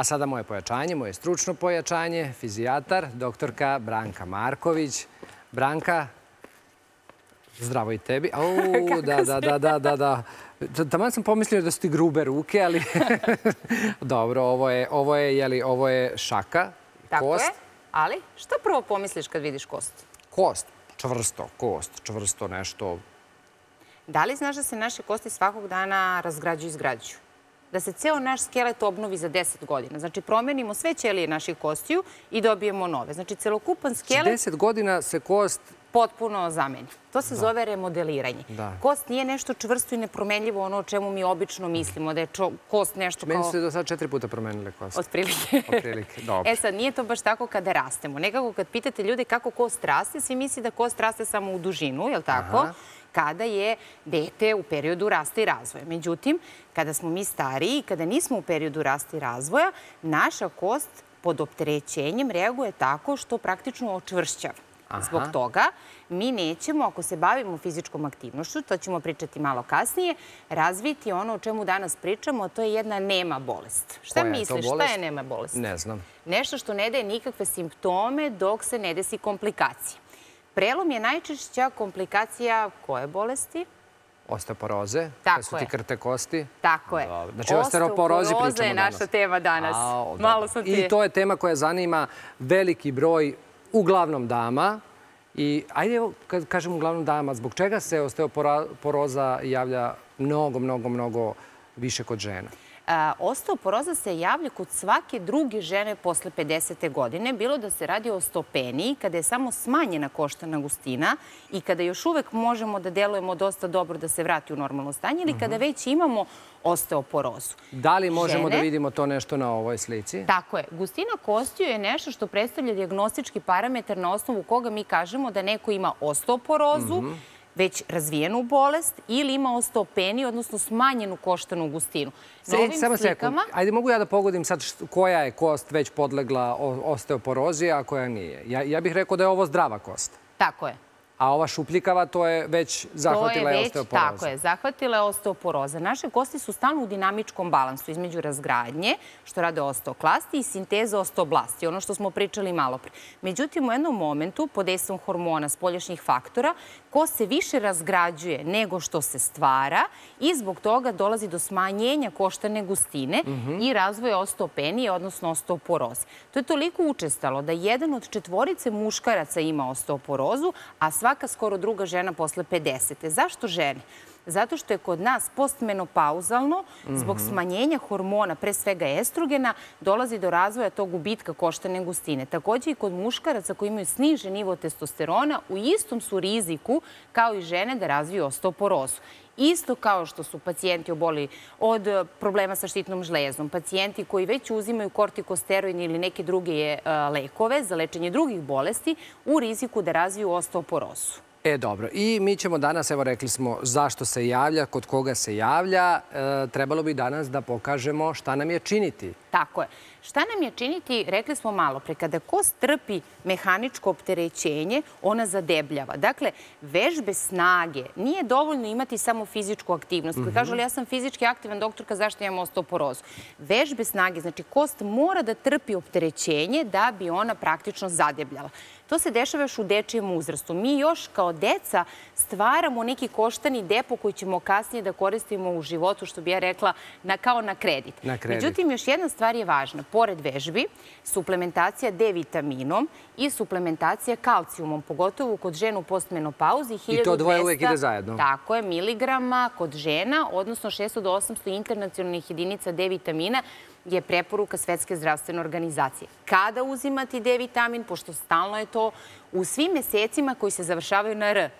A sada moje pojačanje, moje stručno pojačanje, fizijatar, doktorka Branka Marković. Branka, zdravo i tebi. Au, da, da, da, da, da, da. Taman sam pomislio da su ti grube ruke, ali dobro, ovo je, ovo je, jeli, ovo je šaka, Tako kost. je. Ali, šta prvo pomisliš kad vidiš kost? Kost, čvrsto, kost, čvrsto nešto. Da li znaš da se naše kosti svakog dana razgrađuju i izgrađuju? Da se ceo naš skelet obnovi za 10 godina. Znači, promenimo sve ćelije naših kostiju i dobijemo nove. Znači, celokupan skelet 10 godina se kost potpuno zameni. To se zove remodeliranje. Da. Kost nije nešto čvrsto i nepromenljivo, ono o čemu mi obično mislimo, da je čo- kost nešto Meni kao... su se do sad četiri puta promenile kosti. Otprilike. Otprilike, dobro. E sad, nije to baš tako kada rastemo. Nekako kad pitate ljude kako kost raste, svi misli da kost raste samo u dužinu, je li tako? Aha. Kada je dete u periodu rasta i razvoja. Međutim, kada smo mi stariji i kada nismo u periodu rasta i razvoja, naša kost pod opterećenjem reaguje tako što praktično očvršćava. Aha. Zbog toga mi nećemo, ako se bavimo fizičkom aktivnošću, to ćemo pričati malo kasnije, razviti ono o čemu danas pričamo, a to je jedna nema bolest. Šta Koja je to misliš, šta je nema bolest? Ne znam. Nešto što ne daje nikakve simptome dok se ne desi komplikacije. Prelom je najčešća komplikacija koje bolesti? Osteoporoze, Tako kad su ti krte kosti. Tako je. Znači, o osteoporozi pričamo Osteoporoza je naša tema danas. A, Malo sam ti... I to je tema koja zanima veliki broj, uglavnom dama. I ajde, kad kažem uglavnom dama, zbog čega se osteoporoza javlja mnogo, mnogo, mnogo više kod žena? Osteoporoza se javlja kod svake druge žene posle 50. godine, bilo da se radi o osteopeniji, kada je samo smanjena koštana gustina i kada još uvek možemo da delujemo dosta dobro da se vrati u normalno stanje ili kada već imamo osteoporozu. Da li možemo Žene- da vidimo to nešto na ovoj slici? Tako je. Gustina kostiju je nešto što predstavlja diagnostički parametar na osnovu koga mi kažemo da neko ima osteoporozu, već razvijenu bolest ili ima osteopeniju, odnosno smanjenu koštanu gustinu. Na ovim Samo sekund. Ajde, mogu ja da pogodim sad št- koja je kost već podlegla o- osteoporozi, a koja nije. Ja, ja bih rekao da je ovo zdrava kost. Tako je. A ova šupljikava, to je već zahvatila to je već, osteoporoza. tako je, zahvatila je osteoporoza. Naše kosti su stalno u dinamičkom balansu između razgradnje, što rade osteoklasti, i sinteza osteoblasti, ono što smo pričali malo pre. Međutim, u jednom momentu, pod dejstvom hormona, spoljašnjih faktora, kost se više razgrađuje nego što se stvara i zbog toga dolazi do smanjenja koštane gustine i razvoja osteopenije, odnosno osteoporoze. To je toliko učestalo da jedan od četvorice muškaraca ima osteoporozu, a svaka skoro druga žena posle 50. Zašto žene? Zato što je kod nas postmenopauzalno, zbog smanjenja hormona, pre svega estrogena, dolazi do razvoja tog gubitka koštane gustine. Takođe i kod muškaraca koji imaju snižen nivo testosterona, u istom su riziku kao i žene da razviju osteoporozu. Isto kao što su pacijenti oboli od e, problema sa štitnom žlezom, pacijenti koji već uzimaju kortikosteroidne ili neke druge e, lekove za lečenje drugih bolesti u riziku da razviju osteoporozu. E, dobro. I mi ćemo danas, evo rekli smo zašto se javlja, kod koga se javlja. E, trebalo bi danas da pokažemo šta nam je činiti. Tako je. Šta nam je činiti, rekli smo malo pre, kada kost trpi mehaničko opterećenje, ona zadebljava. Dakle, vežbe snage, nije dovoljno imati samo fizičku aktivnost. Koji kažu, ali ja sam fizički aktivan doktorka, zašto imam osteoporozu? Vežbe snage, znači kost mora da trpi opterećenje da bi ona praktično zadebljala. To se dešava još u dečijem uzrastu. Mi još kao deca stvaramo neki koštani depo koji ćemo kasnije da koristimo u životu, što bi ja rekla, na, kao na kredit. Na kredit. Međutim, još jedna stvar je važna. Pored vežbi, suplementacija D vitaminom i suplementacija kalcijumom, pogotovo kod žena u postmenopauzi. I to dvoje 1200 uvek ide zajedno. Tako je, miligrama kod žena, odnosno 600 do 800 internacionalnih jedinica D vitamina je preporuka Svetske zdravstvene organizacije. Kada uzimati D vitamin, pošto stalno je to u svim mesecima koji se završavaju na R,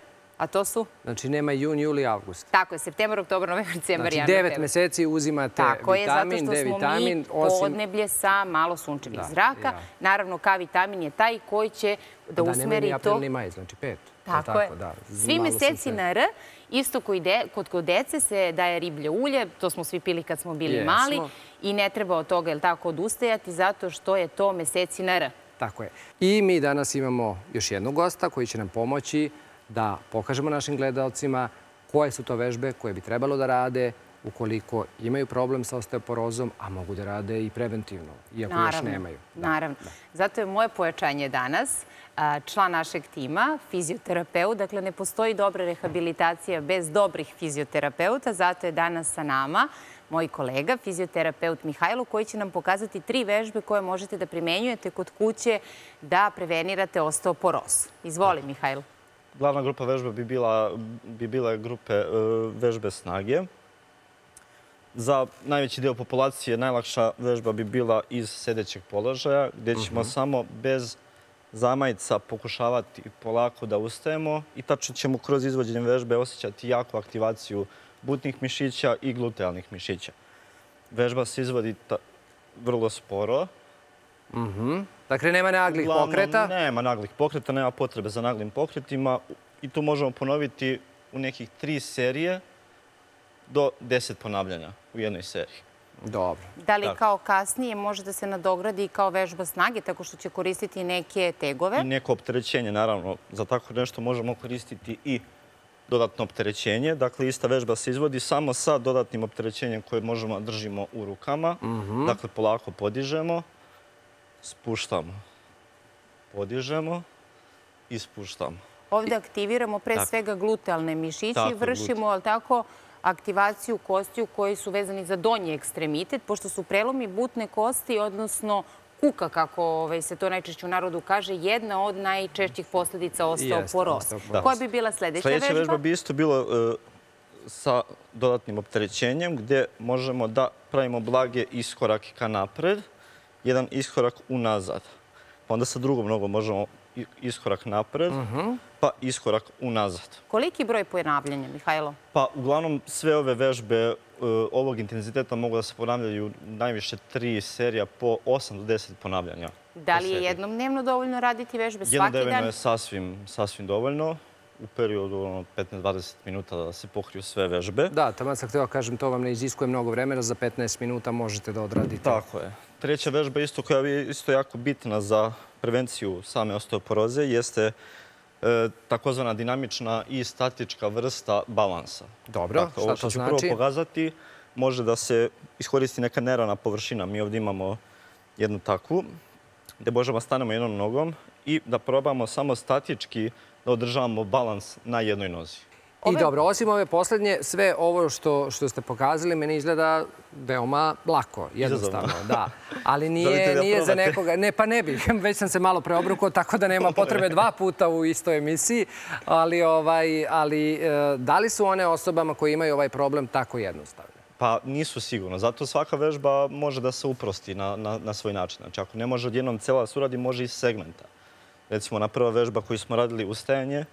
a to su, Znači, nema jun, juli, avgust. tako je, septembar, oktobar, novembar, decembar, Znači, januar, devet februar. meseci uzimate Tako je, zato vitamin, što D smo vitamin, mi osim... podneblje sa malo sunčevih Da, zraka. ja. Naravno, K vitamin je taj koji će da, Da, nema usmeri ni april, to. ni maj, znači pet. Tako, je. Da, Svi meseci na R, isto de, kod, kod dece se daje riblje ulje, to smo svi pili kad smo bili Jesmo. mali i ne treba od toga, jel tako, odustajati zato što je to meseci na R. Tako je. I mi danas imamo još jednog gosta koji će nam pomoći da pokažemo našim gledalcima koje su to vežbe koje bi trebalo da rade ukoliko imaju problem sa osteoporozom, a mogu da rade i preventivno, iako još nemaju. Da. Naravno. Zato je moje pojačanje danas član našeg tima, fizioterapeut. Dakle, ne postoji dobra rehabilitacija bez dobrih fizioterapeuta, zato je danas sa nama moj kolega, fizioterapeut Mihajlo, koji će nam pokazati tri vežbe koje možete da primenjujete kod kuće da prevenirate osteoporoz. Izvoli, Mihajlo. Glavna grupa vežba bi, bila, bi bile grupe e, vežbe snage. Za najveći deo populacije najlakša vežba bi bila iz sedećeg položaja, gdje ćemo samo bez zamajca pokušavati polako da ustajemo i tačno ćemo kroz izvođenje vežbe osjećati jaku aktivaciju butnih mišića i glutealnih mišića. Vežba se izvodi vrlo sporo. Dakle, nema naglih Uglavnom, pokreta. Nema naglih pokreta, nema potrebe za naglim pokretima i tu možemo ponoviti u nekih tri serije do deset ponavljanja u jednoj seriji. Dobro. Da li Tako. kao kasnije može da se nadogradi kao vežba snage, tako što će koristiti neke tegove? I neko opterećenje, naravno, za tako nešto možemo koristiti i dodatno opterećenje. Dakle, ista vežba se izvodi samo sa dodatnim opterećenjem koje možemo da držimo u rukama. Dakle, polako podižemo, spuštamo, podižemo i spuštamo. Ovde aktiviramo pre Tako. svega glutealne mišiće i vršimo, ali tako, aktivaciju kostiju koji su vezani za donji ekstremitet, pošto su prelomi butne kosti, odnosno kuka, kako ovaj, se to najčešće u narodu kaže, jedna od najčešćih posledica osteoporoza. Koja bi bila sledeća, Sljedeća vežba? vežba bi isto bilo e, sa dodatnim opterećenjem gdje možemo da pravimo blage iskorake ka napred, jedan iskorak unazad. Pa onda sa drugom nogom možemo iskorak napred, pa iskorak unazad. Koliki broj ponavljanja, Mihajlo? Pa uglavnom sve ove vežbe e, ovog intenziteta mogu da se ponavljaju najviše tri serija po 8 do 10 ponavljanja. Da li je jednom dnevno dovoljno raditi vežbe svaki dan? je sasvim, sasvim dovoljno u periodu ono, 15-20 minuta da se pokriju sve vežbe. Da, tamo sam htio kažem, to vam ne iziskuje mnogo vremena, za 15 minuta možete da odradite. Tako je. Treća vežba isto koja je isto jako bitna za prevenciju same osteoporoze jeste e, takozvana dinamična i statička vrsta balansa. Dobro, Dakle, šta ovo to što ću znači? prvo pokazati može da se iskoristi neka nerana površina. Mi ovdje imamo jednu takvu gdje možemo stanemo jednom nogom i da probamo samo statički da održavamo balans na jednoj nozi. I dobro, osim ove poslednje, sve ovo što, što ste pokazali meni izgleda veoma lako, jednostavno. Da. Ali nije, da nije za nekoga... Ne, pa ne bih. Već sam se malo preobrukao, tako da nema potrebe dva puta u istoj emisiji. Ali, ovaj, ali e, da li su one osobama koji imaju ovaj problem tako jednostavne? Pa nisu sigurno. Zato svaka vežba može da se uprosti na, na, na svoj način. Znači, ako ne može odjednom cela da se uradi, može iz segmenta. Recimo, na prva vežba koju smo radili ustajanje,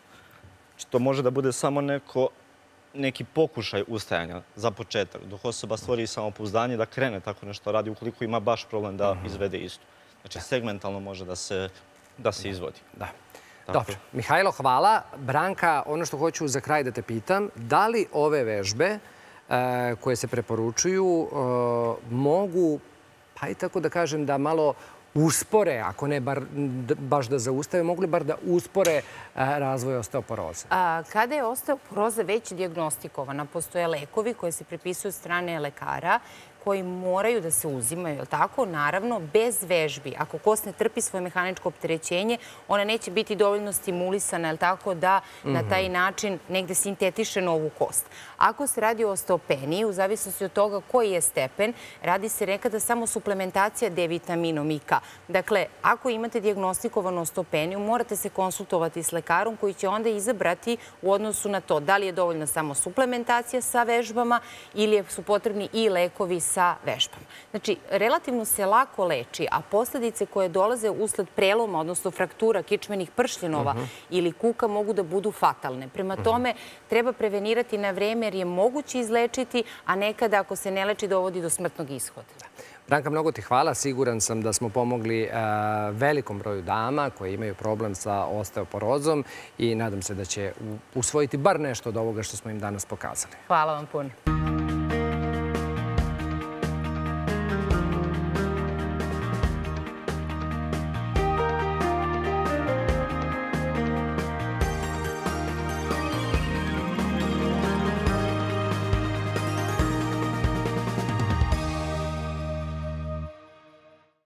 znači, to može da bude samo neko, neki pokušaj ustajanja za početak, dok osoba stvori samopouzdanje da krene tako nešto radi ukoliko ima baš problem da izvede istu. Znači, segmentalno može da se, da se izvodi. Da. Tako Dobro. Mihajlo, hvala. Branka, ono što hoću za kraj da te pitam, da li ove vežbe koje se preporučuju e, mogu, pa i tako da kažem, da malo uspore, ako ne bar, baš da zaustave, mogu li bar da uspore e, razvoj osteoporoze? A, kada je osteoporoza već dijagnostikovana, postoje lekovi koji se prepisuju strane lekara koji moraju da se uzimaju, je li tako? Naravno, bez vežbi. Ako kost ne trpi svoje mehaničko opterećenje, ona neće biti dovoljno stimulisana, je li tako, da na taj način negde sintetiše novu kost. Ako se radi o osteopeniji, u zavisnosti od toga koji je stepen, radi se nekada samo suplementacija D vitaminom i K. Dakle, ako imate dijagnostikovanu osteopeniju, morate se konsultovati s lekarom koji će onda izabrati u odnosu na to da li je dovoljna samo suplementacija sa vežbama ili su potrebni i lekovi sa vežbama. Znači, relativno se lako leči, a posledice koje dolaze usled preloma, odnosno fraktura kičmenih pršljenova ili kuka mogu da budu fatalne. Prema tome, treba prevenirati na vreme jer je moguće izlečiti, a nekada ako se ne leči dovodi do smrtnog ishoda. Branka, mnogo ti hvala. Siguran sam da smo pomogli e, velikom broju dama koje imaju problem sa osteoporozom i nadam se da će usvojiti bar nešto od ovoga što smo im danas pokazali. Hvala vam puno.